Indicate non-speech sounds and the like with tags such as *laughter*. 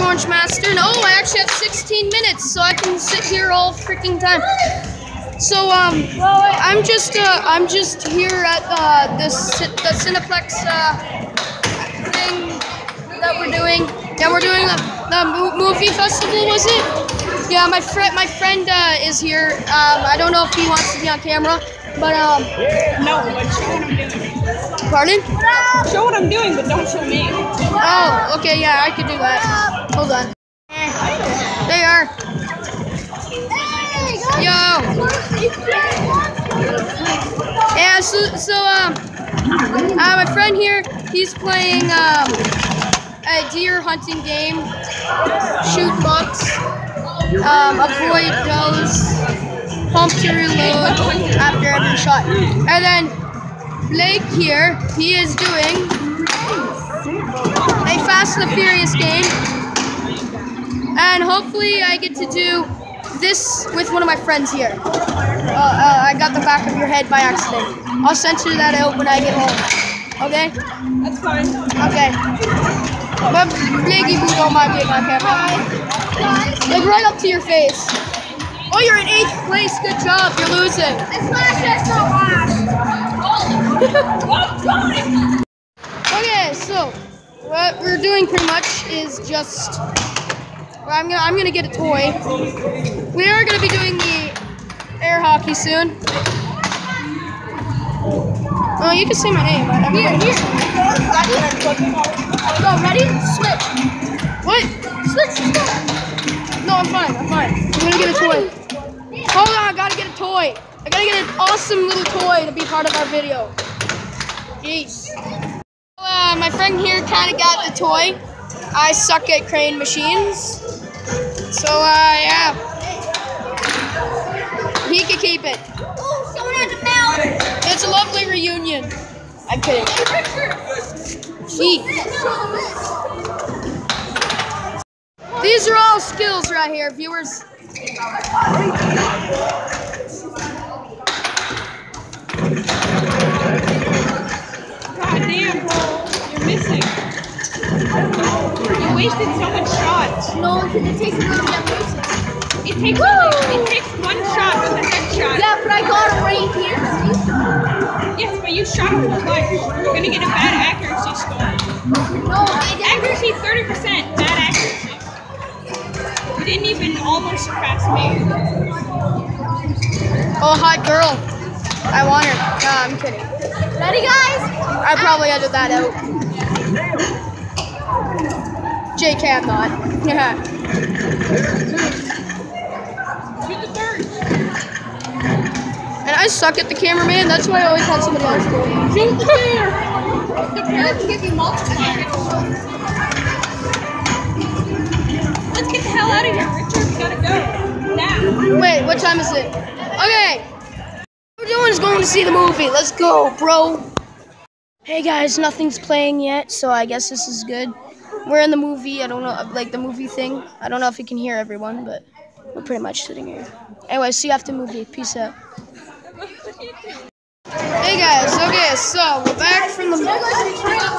Orange Master, and oh, I actually have 16 minutes, so I can sit here all freaking time. So um, I'm just uh, I'm just here at uh, this the Cineplex uh, thing that we're doing. Yeah, we're doing the, the movie festival. Was it? Yeah, my friend my friend uh, is here. Um, I don't know if he wants to be on camera, but um, No, but show what I'm doing. pardon? Show what I'm doing, but don't show me. Oh, okay, yeah, I could do that. Yo. Yeah, so, so um, uh, my friend here, he's playing um, a deer hunting game. Shoot bucks, um, avoid those, pump to reload after every shot. And then Blake here, he is doing a Fast and Furious game. And hopefully I get to do this with one of my friends here. Uh, uh, I got the back of your head by accident. I'll censor that out when I get home. Okay? That's fine. Okay. But Blakey, who don't mind being on camera. Like right up to your face. Oh, you're in eighth place. Good job. You're losing. *laughs* Okay, so what we're doing pretty much is just. Well, I'm gonna I'm gonna get a toy. We are gonna be doing the air hockey soon. Oh, you can say my name. I- Here, here. Ready? Go, ready? Switch. What? Switch, switch. No, I'm fine. I'm fine. I'm gonna get a toy. Hold on, I gotta get a toy. I gotta get an awesome little toy to be part of our video. Jeez. Uh, my friend here kind of got the toy. I suck at crane machines. So, uh, yeah. He can keep it. Oh, someone had to mount. It's a lovely reunion. I'm kidding. Gee. These are all skills right here, viewers. God damn, Cole. You're missing. Wasted so much shots. No, because it takes a little bit. It takes only, it takes one shot with a headshot. Yeah, but I got it right here. Yes, but you shot a whole bunch. You're gonna get a bad accuracy score. No. Accuracy 30%. Bad accuracy. You didn't even almost surpass me. Oh, hot girl. I want her. Nah, I'm kidding. Ready, guys? I probably edited that out. JK, I'm not. Yeah. Shoot the third. And I suck at the cameraman. That's why I always have somebody else do it. Shoot the bear. The bear can give you multiple. Let's get the hell out of here, Richard. We gotta go. Now. Wait, what time is it? Okay. What we're doing is going to see the movie. Let's go, bro. Hey guys, nothing's playing yet, so I guess this is good. We're in the movie. I don't know, like the movie thing. I don't know if you can hear everyone, but we're pretty much sitting here. Anyway, see you after the movie. Peace out. *laughs* Hey guys, okay, so we're back from the.